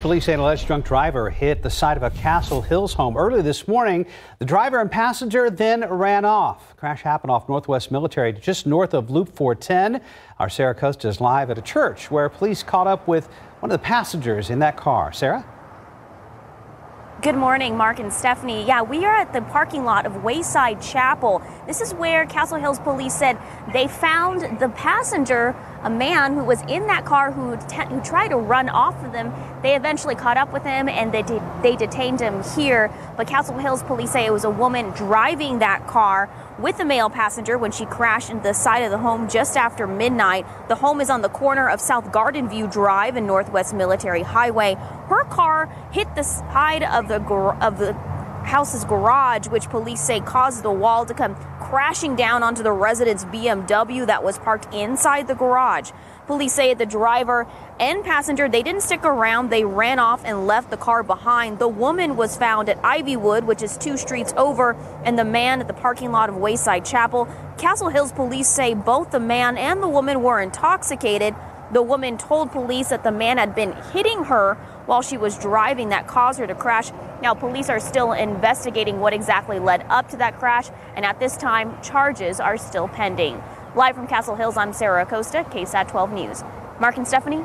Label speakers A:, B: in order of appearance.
A: Police say an alleged drunk driver hit the side of a Castle Hills home early this morning. The driver and passenger then ran off. crash happened off Northwest Military, just north of Loop 410. Our Sarah Acosta is live at a church where police caught up with one of the passengers in that car. Sarah?
B: Good morning, Mark and Stephanie. Yeah, we are at the parking lot of Wayside Chapel. This is where Castle Hills police said they found the passenger, a man who was in that car who, who tried to run off of them. They eventually caught up with him and they, de they detained him here. But Castle Hills police say it was a woman driving that car with a male passenger when she crashed into the side of the home just after midnight. The home is on the corner of South Garden View Drive and Northwest Military Highway. Her car hit the side of the of the house's garage, which police say caused the wall to come crashing down onto the resident's BMW that was parked inside the garage. Police say the driver and passenger they didn't stick around. They ran off and left the car behind. The woman was found at Ivywood, which is two streets over, and the man at the parking lot of Wayside Chapel. Castle Hills police say both the man and the woman were intoxicated. The woman told police that the man had been hitting her while she was driving that caused her to crash. Now, police are still investigating what exactly led up to that crash, and at this time, charges are still pending. Live from Castle Hills, I'm Sarah Acosta, KSAT 12 News. Mark and Stephanie.